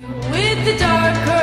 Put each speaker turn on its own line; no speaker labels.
With the dark